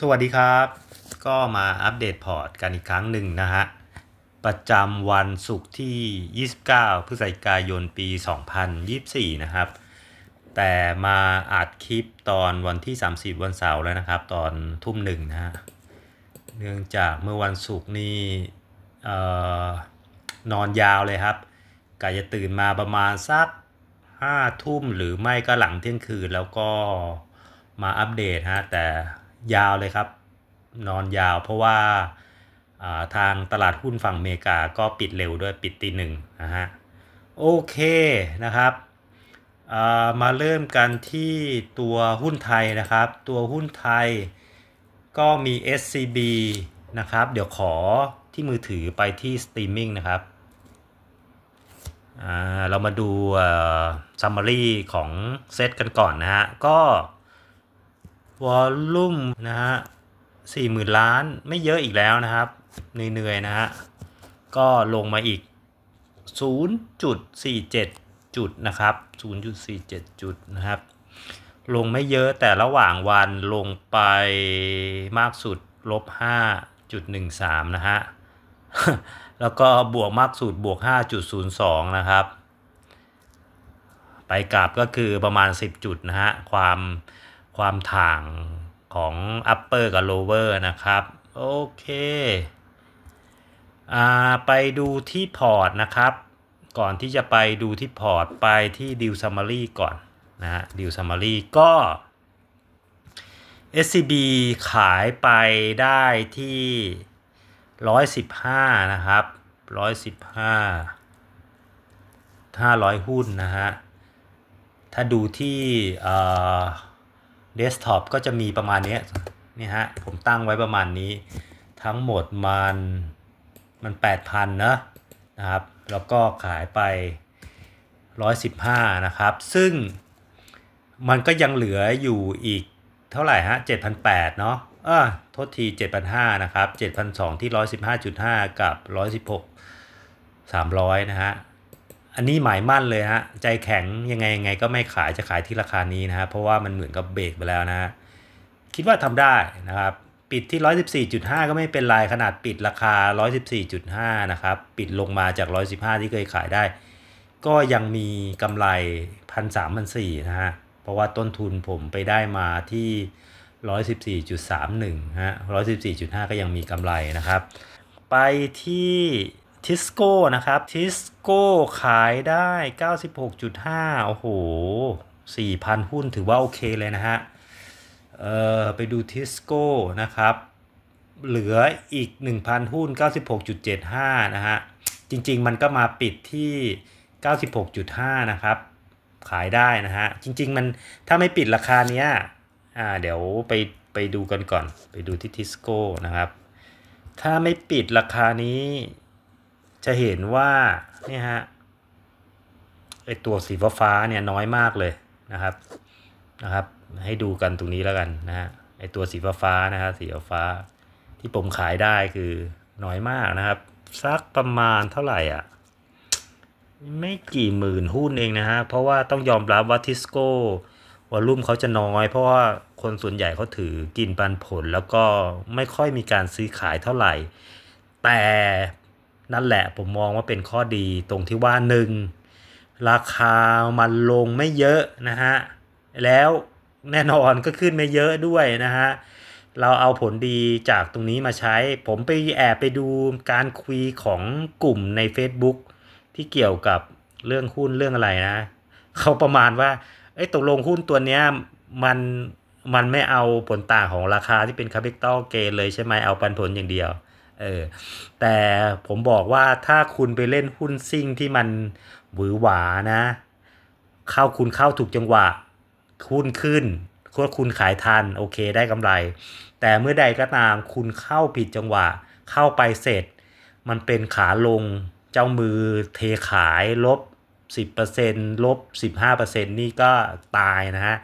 สวัสดีครับ ก็มาอัปเดตพอร์ตกันอีกครั้งหนึ่งนะฮะ ประจำวันศุกร์ที่ 29 พฤศจิกายนปี 2024 นะครับ แต่มาอัดคลิปตอนวันที่ 30 วันเสาร์แล้วนะครับ ตอนทุ่มหนึ่งนะฮะ เนื่องจากเมื่อวันศุกร์นี่นอนยาวเลยครับกะจะตื่นมาประมาณสักห้าทุ่มหรือไม่ก็หลังเที่ยงคืนแล้วก็มาอัปเดตฮะแต่ ยาวเลยครับ นอนยาวเพราะว่าทางตลาดหุ้นฝั่งอเมริกาก็ปิดเร็วด้วยปิดตีหนึ่งนะฮะโอเคนะครับมาเริ่มกันที่ตัวหุ้นไทยนะครับ ตัวหุ้นไทยก็มี SCB นะครับ เดี๋ยวขอที่มือถือไปที่สตรีมมิ่งนะครับ เรามาดูซัมมารีของเซตกันก่อนนะฮะ ก็ วอลลุ่มนะฮะสี่หมื่นล้านไม่เยอะอีกแล้วนะครับเหนื่อยๆนะฮะก็ลงมาอีก 0.47 จุดนะครับ 0.47 จุดนะครับ ลงไม่เยอะแต่ระหว่างวันลงไปมากสุดลบ 5.13 นะฮะ แล้วก็บวกมากสุดบวก 5.02 นะครับ ไปกลับก็คือประมาณ 10 จุดนะฮะ ความ ความถ่างของ upper กับ lower นะครับ โอเคอ่าไปดูที่พอร์ตนะครับ ก่อนที่จะไปดูที่พอร์ตไปที่ deal summary ก่อนนะฮะ deal summary ก็ SCB ขายไปได้ที่ร้อยสิบห้านะครับร้อยสิบห้าห้าร้อยหุ้นนะฮะ ถ้าดูที่ เดสก์ท็อปก็จะมีประมาณนี้นี่ฮะ ผมตั้งไว้ประมาณนี้ ทั้งหมดมันมันแปดพันนะนะครับ แล้วก็ขายไปร้อยสิบห้านะครับ ซึ่งมันก็ยังเหลืออยู่อีกเท่าไหร่ฮะเจ็ดพันแปดเนาะเออโทษที 7,500 นะครับ 7,200 ที่ 115.5 กับ 116 300 นะฮะ อันนี้หมายมั่นเลยฮะใจแข็งยังไงยังไงก็ไม่ขายจะขายที่ราคานี้นะฮะเพราะว่ามันเหมือนกับเบรกไปแล้วนะฮะคิดว่าทำได้นะครับปิดที่ 114.5 ก็ไม่เป็นไรขนาดปิดราคา 114.5 นะครับ ปิดลงมาจาก 115 ที่เคยขายได้ ก็ยังมีกำไร1,300-1,400นะฮะ เพราะว่าต้นทุนผมไปได้มาที่ 114.31 ฮะ 114.5 ก็ยังมีกำไรนะครับ ไปที่ ทิสโก้นะครับทิสโก้ขายได้ 96.5 โอ้โห 4,000 หุ้นถือว่าโอเคเลยนะฮะ เอ่อ ไปดูทิสโก้นะครับ เหลืออีก 1,000 หุ้น 96.75 นะฮะ จริง ๆ มันก็มาปิดที่ 96.5 นะครับ ขายได้นะฮะ จริง ๆ มันถ้าไม่ปิดราคาเนี้ย อ่า เดี๋ยวไปไปดูกันก่อน ไปดูที่ทิสโก้นะครับ ถ้าไม่ปิดราคานี้ จะเห็นว่าเนี่ยฮะไอตัวสีฟ้าเนี่ยน้อยมากเลยนะครับนะครับ ให้ดูกันตรงนี้แล้วกันนะฮะไอตัวสีฟ้านะครับสีฟ้าที่ผมขายได้คือน้อยมากนะครับ สักประมาณเท่าไหร่อะไม่กี่หมื่นหุ้นเองนะฮะเพราะว่าต้องยอมรับว่าทิสโก้วอลลุ่มเขาจะน้อย เพราะว่าคนส่วนใหญ่เขาถือกินปันผล แล้วก็ไม่ค่อยมีการซื้อขายเท่าไหร่ แต่ นั่นแหละผมมองว่าเป็นข้อดีตรงที่ว่าหนึ่งราคามันลงไม่เยอะนะฮะ แล้วแน่นอนก็ขึ้นไม่เยอะด้วยนะฮะ เราเอาผลดีจากตรงนี้มาใช้ ผมไปแอบไปดูการคุยของกลุ่มใน Facebook ที่เกี่ยวกับเรื่องหุ้นเรื่องอะไรนะ เขาประมาณว่าไอ้ตกลงหุ้นตัวเนี้ยมันมันไม่เอาผลต่างของราคาที่เป็นคาปิตอลเกนเลยใช่ไหมเอาปันผลอย่างเดียว เออแต่ผมบอกว่าถ้าคุณไปเล่นหุ้นซิ่งที่มันหวือหวานะ เข้าคุณเข้าถูกจังหวะ หุ้นขึ้นคุณคุณขายทันโอเคได้กำไร แต่เมื่อใดก็ตามคุณเข้าผิดจังหวะ เข้าไปเสร็จ มันเป็นขาลงเจ้ามือเทขายลบ 10%ลบ 15%นี่ก็ตายนะฮะ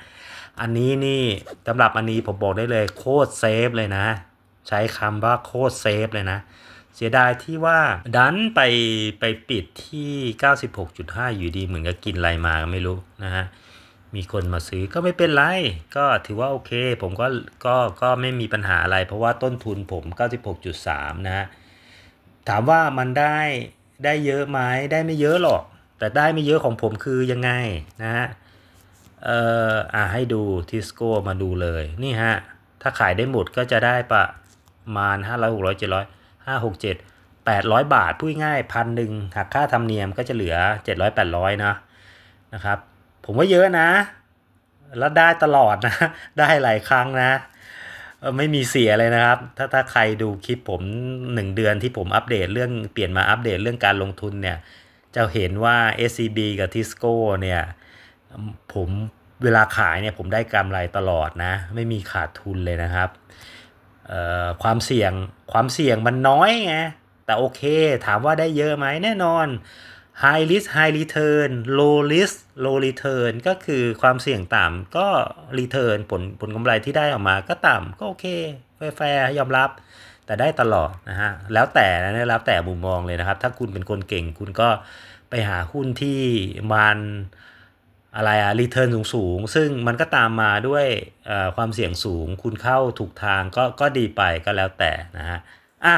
อันนี้นี่สำหรับอันนี้ผมบอกได้เลยโคตร safe เลยนะ ใช้คำว่าโคตร safe เลยนะ เสียดายที่ว่าดันไปไปปิดที่ 96.5 อยู่ดีเหมือนกับกินอะไรมาไม่รู้นะฮะ มีคนมาซื้อก็ไม่เป็นไร ก็ถือว่าโอเค ผมก็ก็ก็ไม่มีปัญหาอะไร เพราะว่าต้นทุนผม 96.3 นะฮะ ถามว่ามันได้ได้เยอะไหมได้ไม่เยอะหรอก แต่ได้ไม่เยอะของผมคือยังไงนะฮะเอ่ออ่าให้ดูทิสโก้มาดูเลย นี่ฮะ ถ้าขายได้หมดก็จะได้ปะ มาณ500 600 700 5 6 7 800บาทพูดง่ายพันหนึ่งหักค่าธรรมเนียมก็จะเหลือ700 800นะนะครับ ผมว่าเยอะนะ แล้วได้ตลอดนะ ได้หลายครั้งนะไม่มีเสียเลยนะครับ ถ้าถ้าใครดูคลิปผม 1 เดือนที่ผมอัปเดตเรื่องเปลี่ยนมาอัปเดตเรื่องการลงทุนเนี่ย จะเห็นว่า SCB กับ Tisco เนี่ยผมเวลาขายเนี่ยผมได้กำไรตลอดนะ ไม่มีขาดทุนเลยนะครับ ความเสี่ยงความเสี่ยงมันน้อยไงแต่โอเค ถามว่าได้เยอะไหมแน่นอน high risk high return low risk low return ก็คือความเสี่ยงต่ำก็ return ผลผลกำไรที่ได้ออกมาก็ต่ำก็โอเคแฟร์ยอมรับ แต่ได้ตลอดนะฮะ แล้วแต่นะแล้วแต่มุมมองเลยนะครับ ถ้าคุณเป็นคนเก่งคุณก็ไปหาหุ้นที่มัน อะไรอะ return สูงสูงซึ่งมันก็ตามมาด้วยความเสี่ยงสูง คุณเข้าถูกทางก็ก็ดีไปก็แล้วแต่นะฮะอะ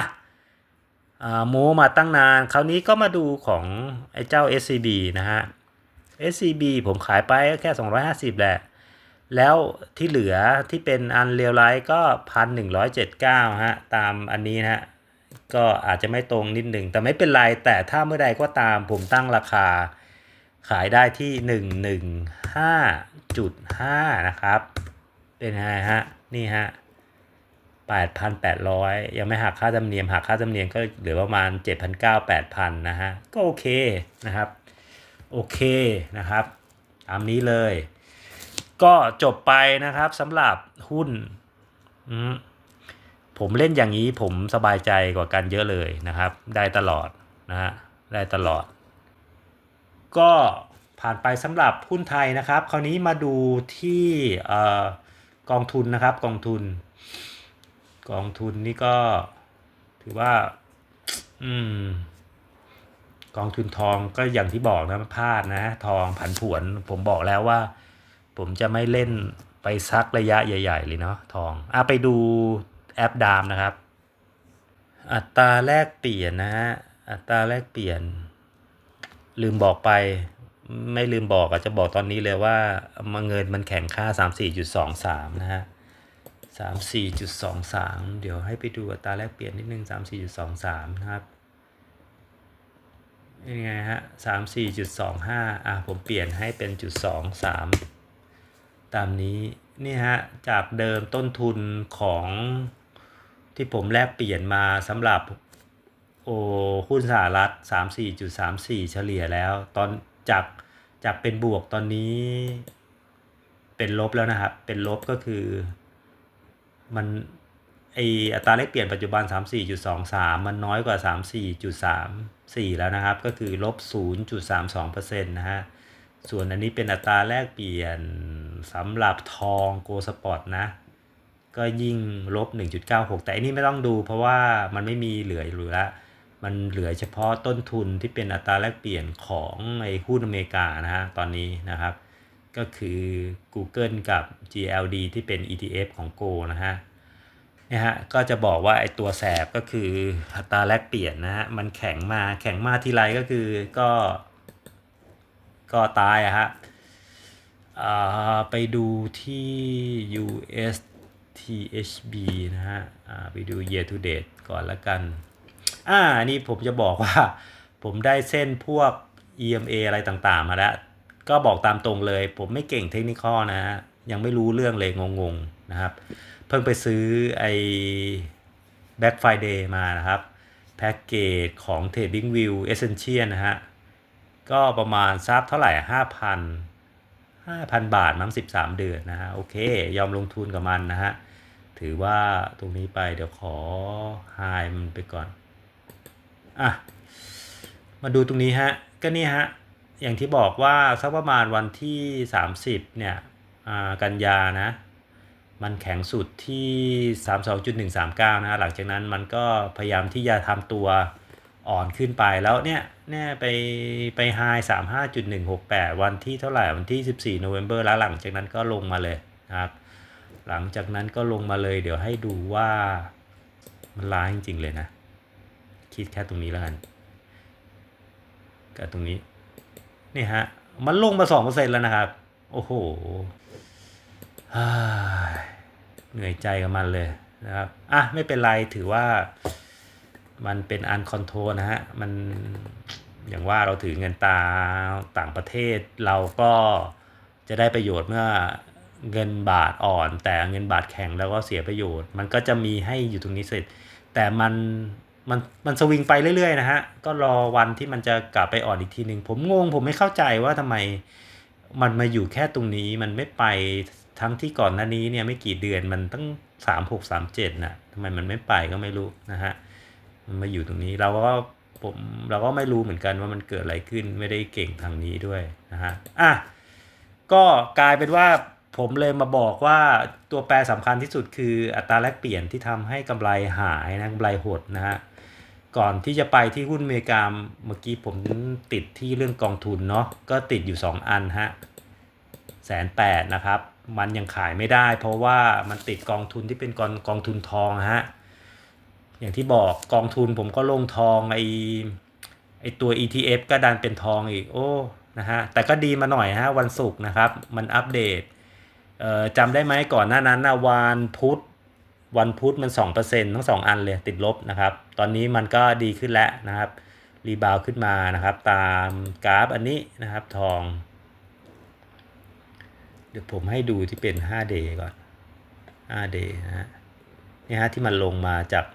โม้มาตั้งนาน คราวนี้ก็มาดูของไอ้เจ้า SCB นะฮะ SCB ผมขายไปแค่ 250 แหละ แล้วที่เหลือที่เป็น unrealized ก็ 1,179 ฮะ ตามอันนี้นะฮะ ก็อาจจะไม่ตรงนิดหนึ่ง แต่ไม่เป็นไร แต่ถ้าเมื่อใดก็ตามผมตั้งราคา ขายได้ที่ 115.5 นะครับ เป็นไงฮะ นี่ฮะ 8,800 ยังไม่หักค่าธรรมเนียม หักค่าธรรมเนียมก็เหลือประมาณ 7,900 8,000 นะฮะ ก็โอเคนะครับ โอเคนะครับตามนี้เลย ก็จบไปนะครับสำหรับหุ้นผมเล่นอย่างนี้ผมสบายใจกว่ากันเยอะเลยนะครับ ได้ตลอดนะฮะ ได้ตลอด ก็ผ่านไปสำหรับหุ้นไทยนะครับ คราวนี้มาดูที่กองทุนนะครับกองทุน กองทุนนี่ก็ถือว่า อืม กองทุนทองก็อย่างที่บอกนะพลาดนะ ทองผันผวน ผมบอกแล้วว่า ผมจะไม่เล่นไปซักระยะใหญ่ ๆ เลยเนาะทองอะไปดูแอปดามนะครับ อัตราแลกเปลี่ยนนะฮะอัตราแลกเปลี่ยน ลืมบอกไป ไม่ลืมบอกอาจจะบอกตอนนี้เลยว่ามาเงินมันแข่งค่า 34.23 นะฮะ 34.23 เดี๋ยวให้ไปดูอัตราแลกเปลี่ยนนิดนึง 34.23 นะครับยังไงฮะ 34.25 อะ ผมเปลี่ยนให้เป็นจุด23 ตามนี้ นี่ฮะ จากเดิมต้นทุนของที่ผมแลกเปลี่ยนมาสำหรับ โอ้หุ้นสหรัฐ 34.34 เฉลี่ยแล้ว ตอนจากจากเป็นบวกตอนนี้ เป็นลบแล้วนะครับ เป็นลบก็คือ มันไออัตราเลขเปลี่ยนปัจจุบัน 34.23 มันน้อยกว่า 34.34 แล้วนะครับ ก็คือลบ 0.32%นะฮะ ส่วนอันนี้เป็นอัตราแลกเปลี่ยนสำหรับทองโกสปอร์ตนะ ก็ยิ่งลบ 1.96 แต่อันนี้ไม่ต้องดูเพราะว่ามันไม่มีเหลืออยู่แล้ว มันเหลือเฉพาะต้นทุนที่เป็นอัตราแลกเปลี่ยนของไอ้หุ้นอเมริกานะฮะตอนนี้นะครับ ก็คือ Google กับ GLD ที่เป็น ETF ของ Go นะฮะเนี่ยฮะก็จะบอกว่าไอ้ตัวแสบก็คืออัตราแลกเปลี่ยนนะฮะมันแข็งมาแข็งมาทีไรก็คือก็ ก็ตายอะฮะไปดูที่ US THB นะฮะไปดู year to date ก่อนละกัน อ่านี่ผมจะบอกว่า ผมได้เส้นพวก EMA อะไรต่างๆ มาแล้ว ก็บอกตามตรงเลย ผมไม่เก่งเทคนิคนะฮะยังไม่รู้เรื่องเลยงงๆนะครับ เพิ่งไปซื้อไอ้ Black Friday มานะครับ แพ็กเกจของ Trading View Essential นะฮะ ก็ประมาณซับเท่าไหร่ 5,000 5,000 บาทมั้ง13 เดือนนะฮะ โอเค ยอมลงทุนกับมันนะฮะ ถือว่าตรงนี้ไปเดี๋ยวขอไฮมันไปก่อน อะมาดูตรงนี้ฮะก็นี่ฮะอย่างที่บอกว่าสักประมาณวันที่ 30เนี่ยกันยานะมันแข็งสุดที่ 32.139 นะหลังจากนั้นมันก็พยายามที่จะทำตัวอ่อนขึ้นไปแล้วเนี่ยเนี่ยไปไปไฮสามห้าจุดหนึ่งหกแปดวันที่เท่าไหร่วันที่สิบสี่โนเวม ber แล้วหลังจากนั้นก็ลงมาเลยนะครับ หลังจากนั้นก็ลงมาเลย เดี๋ยวให้ดูว่ามันล้าจริงๆเลยนะ คิดแค่ตรงนี้แล้วกันกับตรงนี้ นี่ฮะ มันลงมาสองเปอร์เซ็นต์แล้วนะครับ โอ้โหเหนื่อยใจกับมันเลยนะครับ อะ ไม่เป็นไร ถือว่ามันเป็น uncontrol นะฮะ มันอย่างว่าเราถือเงินตาต่างประเทศ เราก็จะได้ประโยชน์เมื่อเงินบาทอ่อน แต่เงินบาทแข็งแล้วก็เสียประโยชน์ มันก็จะมีให้อยู่ตรงนี้เสร็จ แต่มัน มันมันสวิงไปเรื่อยๆนะฮะ ก็รอวันที่มันจะกลับไปอ่อนอีกทีหนึ่งผมงงผมไม่เข้าใจว่าทำไมมันมาอยู่แค่ตรงนี้มันไม่ไปทั้งที่ก่อนหน้านี้เนี่ยไม่กี่เดือนมันตั้งสามหกสามเจ็ดน่ะทำไมมันไม่ไปก็ไม่รู้นะฮะมันมาอยู่ตรงนี้เราก็ผมเราก็ไม่รู้เหมือนกันว่ามันเกิดอะไรขึ้นไม่ได้เก่งทางนี้ด้วยนะฮะอะก็กลายเป็นว่าผมเลยมาบอกว่าตัวแปรสำคัญที่สุดคืออัตราแลกเปลี่ยนที่ทำให้กำไรหายนะกำไรหดนะฮะ ก่อนที่จะไปที่หุ้นอเมริกาเมื่อกี้ผมติดที่เรื่องกองทุนเนาะก็ติดอยู่ 2 อันฮะแสนแปดนะครับ มันยังขายไม่ได้ เพราะว่ามันติดกองทุนที่เป็นกองกองทุนทองฮะอย่างที่บอกกองทุนผมก็ลงทองไอไอตัว ETF ก็ดันเป็นทองอีก โอ้นะฮะแต่ก็ดีมาหน่อยฮะวันศุกร์นะครับ มันอัปเดตจำได้ไหมก่อนหน้านั้นนะวันพุธ วันพุธมัน 2%ทั้ง 2 อันเลยติดลบนะครับ ตอนนี้มันก็ดีขึ้นแล้วนะครับ รีบาวขึ้นมานะครับ ตามกราฟอันนี้นะครับทอง เดี๋ยวผมให้ดูที่เป็น 5day ก่อน 5day นะฮะนี่ฮะที่มันลงมาจาก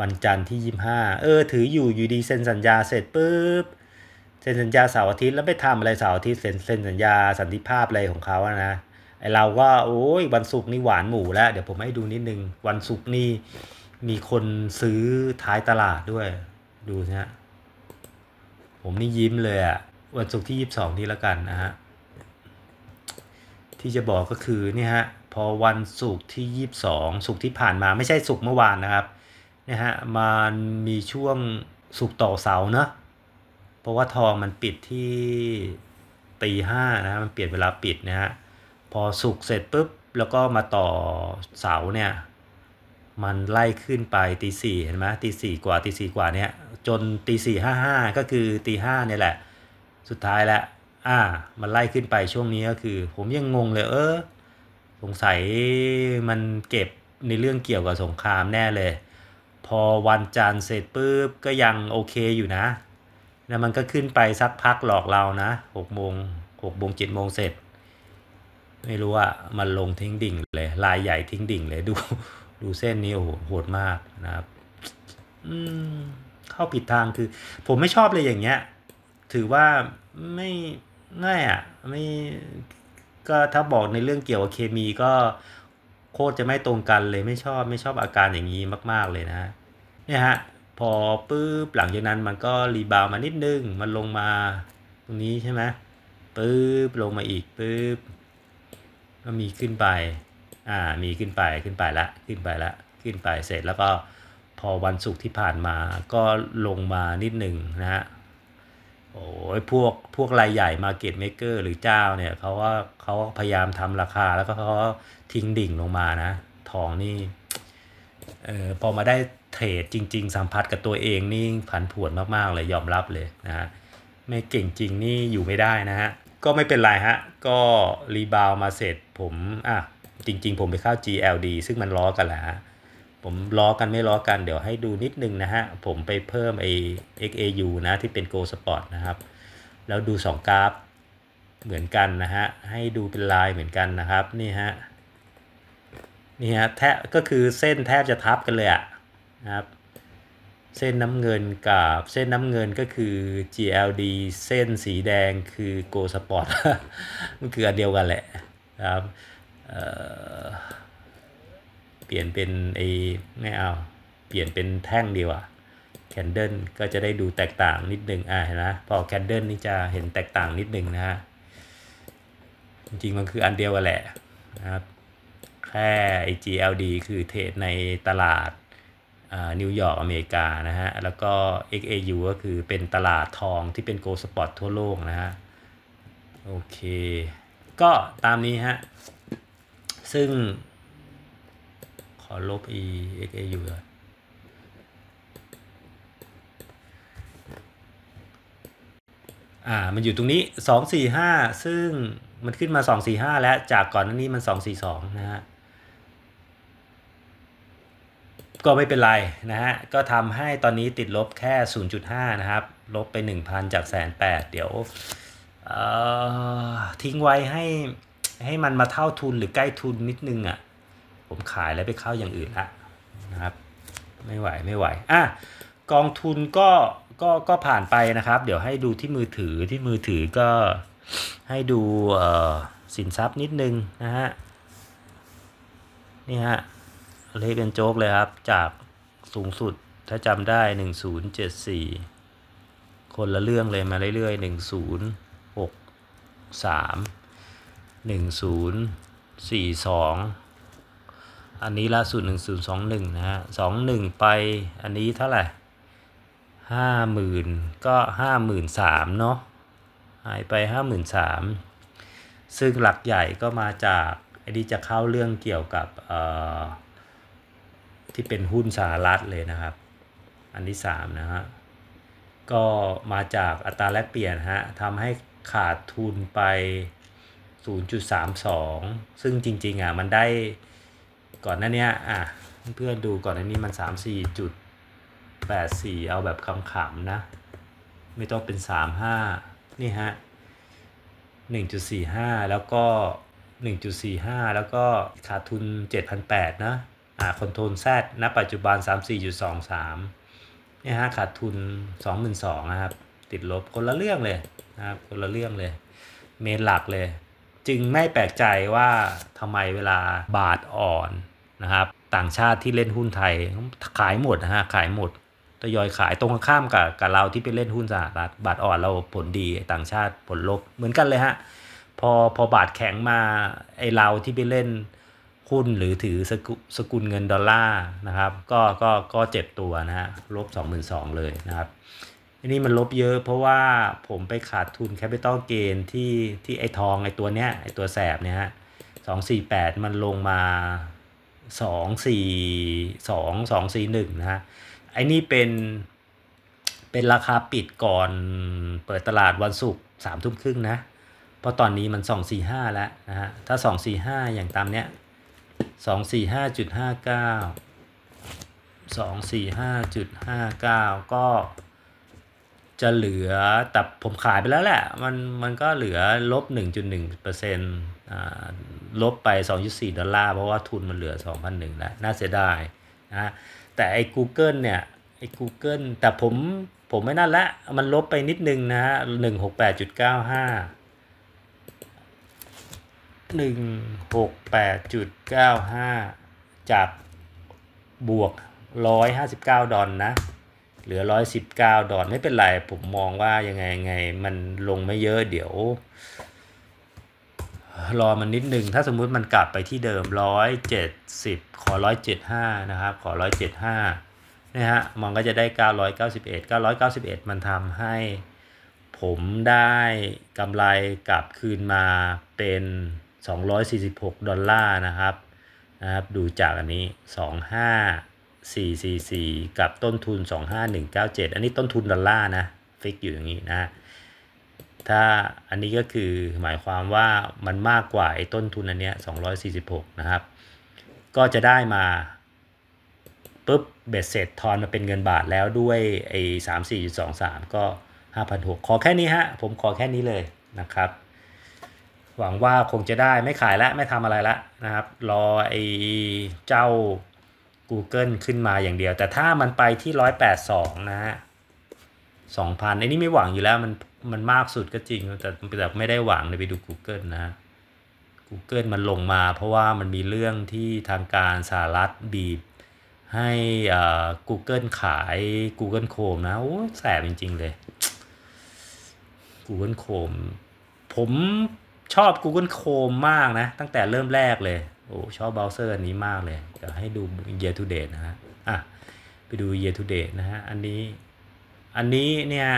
วันจันทร์ที่ 25 เออ ถืออยู่อยู่ดีเซ็นสัญญาเสร็จปุ๊บเซ็นสัญญาเสาร์อาทิตย์แล้วไปทำอะไรเสาร์อาทิตย์เซ็นเซ็นสัญญาสันติภาพอะไรของเขาอะนะ เราก็โอ้ยวันศุกร์นี่หวานหมูแล้ว เดี๋ยวผมให้ดูนิดนึง วันศุกร์นี่มีคนซื้อท้ายตลาดด้วย ดูนะฮะผมนี่ยิ้มเลยอะวันศุกร์ที่22นี่แล้วกันนะฮะที่จะบอกก็คือนี่ฮะพอวันศุกร์ที่22ศุกร์ที่ผ่านมาไม่ใช่ศุกร์เมื่อวานนะครับนะฮะมันมีช่วงสุกร์ต่อเสาเนะเพราะว่าทองมันปิดที่ตีห้านะมันเปลี่ยนเวลาปิดนะฮะ พอสุกเสร็จปุ๊บแล้วก็มาต่อเสาเนี่ยมันไล่ขึ้นไปตีสี่เห็นไหมตีสี่กว่าตีสี่กว่าเนี่ยจนตีสี่ห้าห้าก็คือตีห้าเนี่ยแหละ สุดท้ายแล้วอ่า มันไล่ขึ้นไปช่วงนี้ก็คือ ผมยังงงเลย เออ สงสัยมันเก็บในเรื่องเกี่ยวกับสงครามแน่เลย พอวันจันทร์เสร็จปุ๊บก็ยังโอเคอยู่นะ แล้วมันก็ขึ้นไปสักพักหลอกเรานะหกโมงหกโมงเจ็ดโมงเสร็จ ไม่รู้ว่ามันลงทิ้งดิ่งเลย ลายใหญ่ทิ้งดิ่งเลยดูดูเส้นนี้โอ้โหโหดมากนะครับอืมเข้าผิดทางคือ ผมไม่ชอบเลยอย่างเงี้ย ถือว่าไม่ง่ายอะไม่ก็ถ้าบอกในเรื่องเกี่ยวกับเคมีก็โคตรจะไม่ตรงกันเลยไม่ชอบไม่ชอบอาการอย่างนี้มาก ๆเลยนะเนี่ยฮะพอปุ๊บหลังจากนั้นมันก็รีบาวมานิดนึง มันลงมาตรงนี้ใช่ไหมปุ๊บลงมาอีกปุ๊บ ก็มีขึ้นไป อ่า มีขึ้นไป ขึ้นไปละ ขึ้นไปละ ขึ้นไปเสร็จแล้วก็พอวันศุกร์ที่ผ่านมาก็ลงมานิดหนึ่งนะฮะ โอ้ยพวก พวกรายใหญ่ market maker หรือเจ้าเนี่ยเขาว่าเขาพยายามทำราคาแล้วก็เขาทิ้งดิ่งลงมานะ ทองนี่ เออพอมาได้ trade จริง ๆ สัมผัสกับตัวเองนี่ผันผวนมากๆเลยยอมรับเลยนะฮะ ไม่เก่งจริงนี่อยู่ไม่ได้นะฮะ ก็ไม่เป็นไรฮะ ก็ rebound มาเสร็จผมอะจริง ๆ ผมไปเข้า GLD ซึ่งมันล้อกันแหละฮะผมล้อกันไม่ล้อกันเดี๋ยวให้ดูนิดนึงนะฮะ ผมไปเพิ่มไอ้ XAU นะที่เป็น Go Sport นะครับ แล้วดู 2 กราฟเหมือนกันนะฮะ ให้ดูเป็นลายเหมือนกันนะครับ นี่ฮะ นี่ฮะแทบก็คือเส้นแทบจะทับกันเลยอะนะครับ เส้นน้ำเงินกับเส้นน้ำเงินก็คือ GLD เส้นสีแดงคือ Go Sport มันคืออันเดียวกันแหละนะครับเปลี่ยนเป็นไอ้ไม่เอา เปลี่ยนเป็นแท่งดีกว่า candle ก็จะได้ดูแตกต่างนิดนึงอ่าเห็นไหมพอ candle นี่จะเห็นแตกต่างนิดนึงนะฮะจริงมันคืออันเดียวกันแหละนะครับแค่ GLD คือ trade ในตลาด นิวยอร์กอเมริกานะฮะ แล้วก็ XAU ก็คือเป็นตลาดทองที่เป็น gold spot ทั่วโลกนะฮะ โอเค ก็ตามนี้ฮะ ซึ่ง ขอลบ e XAU เลยอ่า มันอยู่ตรงนี้ 245 ซึ่งมันขึ้นมา 245 แล้ว จากก่อนหน้านี้มัน 242 นะฮะ ก็ไม่เป็นไรนะฮะ ก็ทำให้ตอนนี้ติดลบแค่ 0.5 นะครับ ลบไป 1,000 จากแสนแปดเดี๋ยวทิ้งไว้ให้ให้มันมาเท่าทุนหรือใกล้ทุนนิดนึงอะ่ะ ผมขายแล้วไปเข้าอย่างอื่นละนะครับ ไม่ไหวไม่ไหว อะ กองทุนก็ก็ก็ผ่านไปนะครับ เดี๋ยวให้ดูที่มือถือที่มือถือก็ให้ดูสินทรัพย์นิดนึงนะฮะ นี่ฮะ เลขเป็นโจ๊กเลยครับ จากสูงสุดถ้าจำได้ 1074 คนละเรื่องเลยมาเรื่อยๆ 1063 1042 อันนี้ล่าสุด 1021 นะฮะ 21 ไปอันนี้เท่าไหร่ห้าหมื่นก็ห้าหมื่นสามเนาะหายไปห้าหมื่นสามซึ่งหลักใหญ่ก็มาจากไอ้นี่จะเข้าเรื่องเกี่ยวกับเอ่อ ที่เป็นหุ้นสหรัฐเลยนะครับ อันที่สามนะฮะก็มาจากอัตราแลกเปลี่ยนฮะทำให้ขาดทุนไป 0.32 ซึ่งจริงๆอะมันได้ก่อนหน้านี้อะเพื่อนดูก่อนหน้านี้มัน 3-4จุด84 เอาแบบขำๆนะ ไม่ต้องเป็น 35 นี่ฮะ 1.45 แล้วก็ 1.45 แล้วก็ขาดทุน 7,800 นะ คอนโทรลแซดณปัจจุบัน 34.23นี่ฮะขาดทุน 22,000นะครับ ติดลบคนละเรื่องเลยนะครับคนละเรื่องเลย เมนหลักเลย จึงไม่แปลกใจว่าทำไมเวลาบาทอ่อนนะครับต่างชาติที่เล่นหุ้นไทยขายหมดนะฮะขายหมดทยอยขายตรงข้ามกับกับเราที่ไปเล่นหุ้นสหรัฐบาทอ่อนเราผลดีต่างชาติผลลบเหมือนกันเลยฮะพอพอบาทแข็งมาไอเราที่ไปเล่น หุ้นหรือถือสกุสกุลเงินดอลลาร์นะครับ ก็ก็ก็เจ็บตัวนะฮะลบ 22,000 เลยนะครับอันนี้มันลบเยอะเพราะว่าผมไปขาดทุน capital gain ที่ที่ไอทองไอตัวเนี้ยไอตัวแสบเนี่ยฮะสองสี่แปดมันลงมาสองสี่สองสองสี่หนึ่งนะฮะไอนี่เป็นเป็นราคาปิดก่อนเปิดตลาดวันศุกร์สามทุ่มครึ่งนะ เพราะตอนนี้มันสองสี่ห้าแล้วนะฮะถ้าสองสี่ห้าอย่างตามเนี้ย สองสี่ห้าจุดห้าเก้าสองสี่ห้าจุดห้าเก้าก็จะเหลือแต่ผมขายไปแล้วแหละ มันมันก็เหลือลบหนึ่งจุดหนึ่งเปอร์เซ็นต์ลบไปสองจุดสี่ดอลลาร์ เพราะว่าทุนมันเหลือสองพันหนึ่งแล้ว น่าเสียดายนะแต่ไอ้ Google เนี่ย ไอ้ Google แต่ผมผมไม่นั่นละ มันลบไปนิดนึงนะฮะห นึ่งหกแปดจุดเก้าห้าหนึ่งหกแปดจุดเก้าห้าจากบวกร้อยห้าสิบเก้าดอลนะ เหลือร้อยสิบเก้าดอลไม่เป็นไร ผมมองว่ายังไงยังไงมันลงไม่เยอะเดี๋ยว รอมันนิดนึง ถ้าสมมุติมันกลับไปที่เดิม 170 ขอ 175 นะครับ ขอ 175 นะฮะ มันก็จะได้ 991 991 มันทำให้ผมได้กำไรกลับคืนมาเป็น 246 ดอลลาร์นะครับนะครับดูจากอันนี้ 25444 กับต้นทุน 25197 อันนี้ต้นทุนดอลลาร์นะฟิกอยู่อย่างนี้นะถ้าอันนี้ก็คือหมายความว่ามันมากกว่าไอ้ต้นทุนอันเนี้ย246 นะครับ ก็จะได้มาปุ๊บเบ็ดเสร็จทอนมาเป็นเงินบาทแล้วด้วยไอ้สามสี่สองสามก็ห้าพันหกขอแค่นี้ฮะ ผมขอแค่นี้เลยนะครับ หวังว่าคงจะได้ไม่ขายแล้วไม่ทำอะไรแล้วนะครับ รอไอ้เจ้า Google ขึ้นมาอย่างเดียว แต่ถ้ามันไปที่ 182 นะฮะ2,000ไอ้นี่ไม่หวังอยู่แล้วมันมันมากสุดก็จริง แต่แต่ไม่ได้หวังเลยไปดู Google นะ Google มันลงมา เพราะว่ามันมีเรื่องที่ทางการสหรัฐบีบให้อ่ Google ขาย Google Chrome นะ โอ้แสบจริง ๆ เลย Google Chrome ผม ชอบ Google Chrome มากนะ ตั้งแต่เริ่มแรกเลย โอ้ชอบเบราว์เซอร์อันนี้มากเลย เดี๋ยวให้ดู year to date นะฮะ อะ ไปดู year to date นะฮะ อันนี้ อันนี้เนี่ย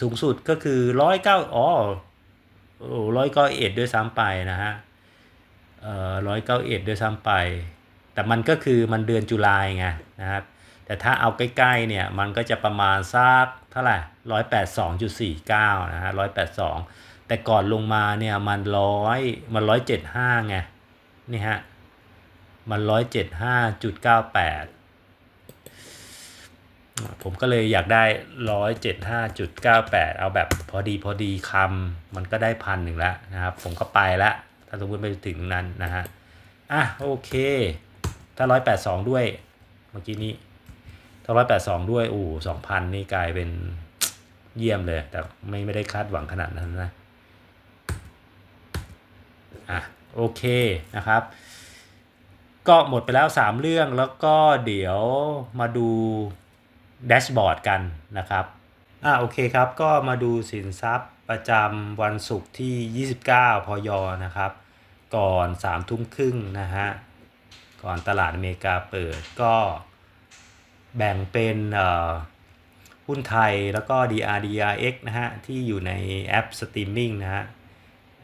สูงสุดก็คือร้อยเก้าอ๋อร้อยเก้าเอ็ดด้วยซ้ำไปนะฮะ เอ่อร้อยเก้าเอ็ดด้วยซ้ำไป แต่มันก็คือมันเดือนจุลายไงนะครับ แต่ถ้าเอาใกล้ๆเนี่ย มันก็จะประมาณสักเท่าไหร่ร้อยแปดสองจุดสี่เก้านะฮะร้อยแปดสอง แต่ก่อนลงมาเนี่ยมันร้อยมันร้อยเจ็ดห้าไงนี่ฮะมันร้อยเจ็ดห้าจุดเก้าแปดผมก็เลยอยากได้ร้อยเจ็ดห้าจุดเก้าแปดเอาแบบพอดีพอดีคำมันก็ได้พันหนึ่งแล้วนะครับ ผมก็ไปแล้วถ้าสมมติไปถึงนั้นนะฮะอะโอเค ถ้าร้อยแปดสองด้วยเมื่อกี้นี้ถ้าร้อยแปดสองด้วยโอ้สองพันนี่กลายเป็นเยี่ยมเลย แต่ไม่ไม่ได้คาดหวังขนาดนั้นนะ อะโอเคนะครับ ก็หมดไปแล้ว 3 เรื่องแล้วก็เดี๋ยวมาดูแดชบอร์ดกันนะครับอะโอเคครับ ก็มาดูสินทรัพย์ประจำวันศุกร์ที่ 29 พยนะครับ ก่อน 3 ทุ่มครึ่งนะฮะ ก่อนตลาดอเมริกาเปิดก็แบ่งเป็นหุ้นไทยแล้วก็ DR DRX นะฮะ ที่อยู่ในแอปสตรีมมิ่งนะฮะ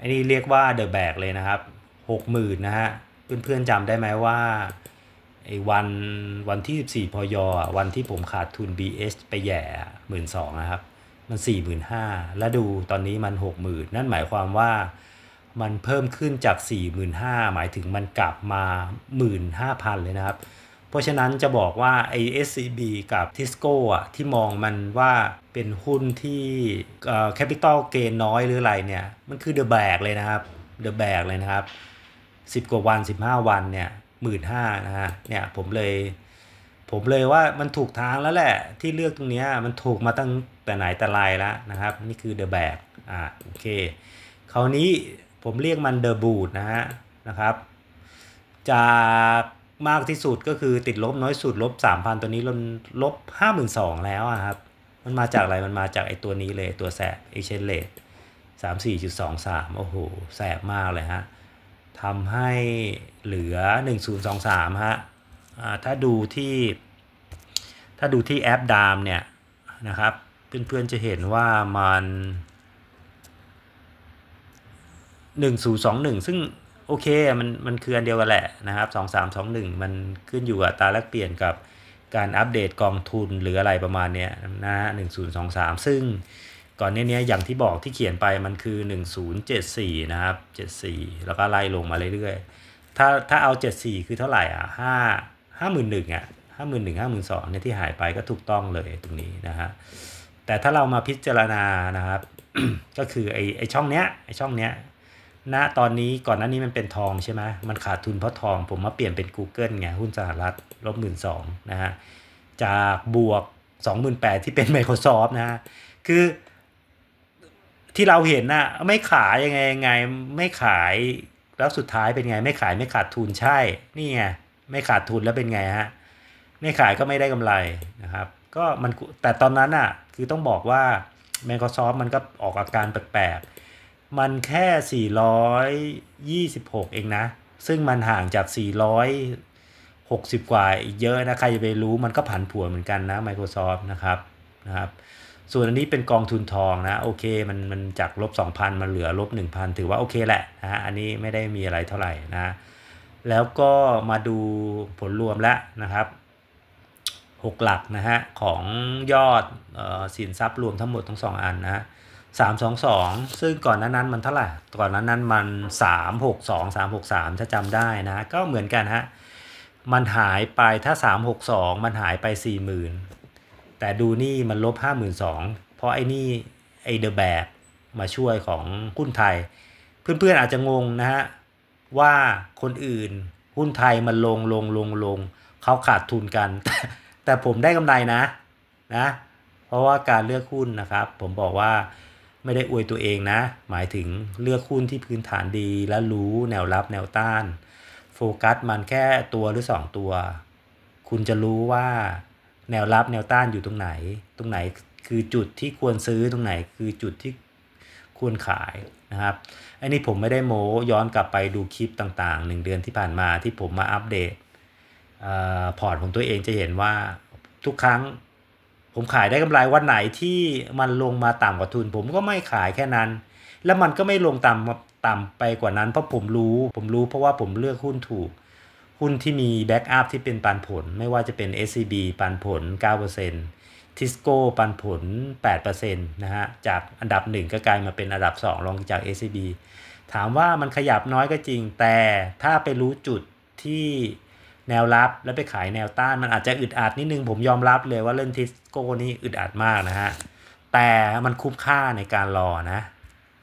อันนี้เรียกว่า the แบก เลยนะครับ60,000นะฮะเพื่อนๆจำได้ไหมว่าไอ้วันวันที่ 14พยวันที่ผมขาดทุน BS ไปแย่หมื่นสองนะครับ มัน 45,000แล้วดูตอนนี้มัน 60,000 นั่นหมายความว่ามันเพิ่มขึ้นจาก 45,000 หมายถึงมันกลับมา 15,000 เลยนะครับ เพราะฉะนั้นจะบอกว่าไอ้ SCB กับ Tisco อะที่มองมันว่า เป็นหุ้นที่ capital gain น้อยหรืออะไรเนี่ย มันคือ the แบกเลยนะครับ the แบกเลยนะครับ 10 กว่าวัน 15 วันเนี่ยหมื่นห้านะฮะเนี่ยผมเลย ผมเลยว่ามันถูกทางแล้วแหละ ที่เลือกตรงนี้มันถูกมาตั้งแต่ไหนแต่ไรแล้วนะครับ นี่คือเดอะแบกอ่าโอเคคราวนี้ผมเรียกมันเดอะบูดนะฮะนะครับ จากมากที่สุดก็คือติดลบน้อยสุดลบ 3,000 ตัวนี้ลดลบ 52,000 แล้วครับ มันมาจากอะไร มันมาจากไอตัวนี้เลยตัวแสบ exchange rate 34.23โอ้โห แสบมากเลยฮะทำให้เหลือ1023ฮะถ้าดูที่ ถ้าดูที่แอปดามเนี่ยนะครับเพื่อนๆจะเห็นว่ามัน1021ซึ่งโอเคมันมันคืออันเดียวกันแหละนะครับ2321มันขึ้นอยู่กับตาแลกเปลี่ยนกับ การอัปเดตกองทุนหรืออะไรประมาณเนี้ยนะฮะ1023ซึ่งก่อนนี้ยอย่างที่บอกที่เขียนไปมันคือ 1074 นะครับ 74 แล้วก็ไล่ลงมาเรื่อยๆ ถ้าถ้าเอา 74 คือเท่าไหร่อะ5 51,000อะ51,000 52,000เนี่ยที่หายไปก็ถูกต้องเลยตรงนี้นะฮะแต่ถ้าเรามาพิจารณานะครับ ก็คือไอไอช่องเนี้ยไอช่องเนี้ย ณตอนนี้ก่อนหน้านี้มันเป็นทองใช่ไหมมันขาดทุนเพราะทอง ผมมาเปลี่ยนเป็น Google ไงหุ้นสหรัฐลบหมื่นสองนะฮะจากบวก 28,000 ที่เป็น Microsoft นะฮะคือที่เราเห็นน่ะไม่ขายยังไงยังไงไม่ขายแล้วสุดท้ายเป็นไง ไม่ขายไม่ขาดทุนใช่ นี่ไงไม่ขาดทุนแล้วเป็นไงฮะไม่ขายก็ไม่ได้กำไรนะครับ ก็มันแต่ตอนนั้นอะคือต้องบอกว่า Microsoft มันก็ออกอาการแปลกๆ มันแค่ 426 เองนะ ซึ่งมันห่างจาก 460 กว่าอีกเยอะนะ ใครจะไปรู้มันก็ผันผวนเหมือนกันนะ Microsoft นะครับนะครับ ส่วนอันนี้เป็นกองทุนทองนะ โอเค มันมันจากลบ 2,000 มันเหลือลบ 1,000 ถือว่าโอเคแหละนะฮะอันนี้ไม่ได้มีอะไรเท่าไหร่นะ แล้วก็มาดูผลรวมแล้วนะครับ 6 หลักนะฮะของยอดออสินทรัพย์รวมทั้งหมดทั้ง 2 อันนะ สามสองสองซึ่งก่อนนั้นนั้นมันเท่าไหร่ ก่อนนั้นนั้นมันสามหกสองสามหกสามถ้าจำได้นะ ก็เหมือนกันฮะ มันหายไปถ้าสามหกสองมันหายไปสี่หมื่นแต่ดูนี่มันลบห้าหมื่นสองเพราะไอ้นี่ไอเดอะแบกมาช่วยของหุ้นไทย เพื่อนๆอาจจะงงนะฮะ ว่าคนอื่นหุ้นไทยมันลงลงลงลงเขาขาดทุนกัน แต่ผมได้กำไรนะนะ เพราะว่าการเลือกหุ้นนะครับ ผมบอกว่า ไม่ได้อวยตัวเองนะ หมายถึงเลือกหุ้นที่พื้นฐานดีและรู้แนวรับแนวต้าน โฟกัสมันแค่ตัวหรือ 2 ตัว คุณจะรู้ว่าแนวรับแนวต้านอยู่ตรงไหน ตรงไหนคือจุดที่ควรซื้อตรงไหน คือจุดที่ควรขายนะครับ อันนี้ผมไม่ได้โม้ย้อนกลับไปดูคลิปต่างๆ 1 เดือนที่ผ่านมาที่ผมมาอัปเดตพอร์ตของตัวเองจะเห็นว่าทุกครั้ง ผมขายได้กำไรวันไหนที่มันลงมาต่ำกว่าทุน ผมก็ไม่ขายแค่นั้น แล้วมันก็ไม่ลงต่ำต่ำไปกว่านั้น เพราะผมรู้ ผมรู้เพราะว่าผมเลือกหุ้นถูก หุ้นที่มี backup ที่เป็นปันผล ไม่ว่าจะเป็น SCB ปันผล 9%ทิสโก้ปันผล 8%นะฮะ จากอันดับ 1 ก็กลายมาเป็นอันดับ 2 รองจาก SCB ถามว่ามันขยับน้อยก็จริง แต่ถ้าไปรู้จุดที่ แนวรับแล้วไปขายแนวต้านมันอาจจะอึดอัดนิดนึงผมยอมรับเลยว่าเล่นทิสโก้นี่อึดอัดมากนะฮะแต่มันคุ้มค่าในการรอนะ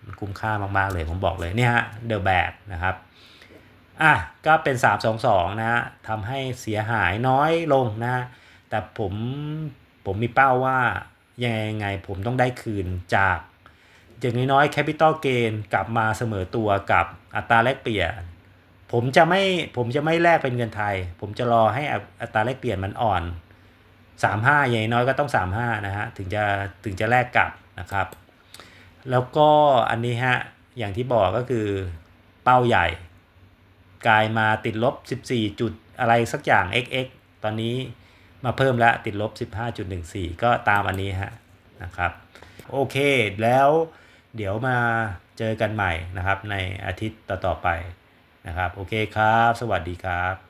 มันคุ้มค่ามากๆเลยผมบอกเลยเนี่ยฮะเดอะแบกนะครับอะก็เป็น 322 นะฮะทำให้เสียหายน้อยลงนะแต่ผมผมมีเป้าว่ายังไงยังไงผมต้องได้คืนจากอย่างน้อยๆ Capital Gain กลับมาเสมอตัวกับอัตราแลกเปลี่ยน ผมจะไม่ผมจะไม่แลกเป็นเงินไทย ผมจะรอให้อัตราแลกเปลี่ยนมันอ่อน35อย่างน้อยก็ต้อง35นะฮะถึงจะถึงจะแลกกลับนะครับ แล้วก็อันนี้ฮะอย่างที่บอกก็คือเป้าใหญ่ กลายมาติดลบ 14 จุดอะไรสักอย่าง xx ตอนนี้มาเพิ่มแล้วติดลบ 15.14 ก็ตามอันนี้ฮะนะครับโอเคแล้วเดี๋ยวมาเจอกันใหม่นะครับในอาทิตย์ต่อๆไป นะครับโอเคครับ สวัสดีครับ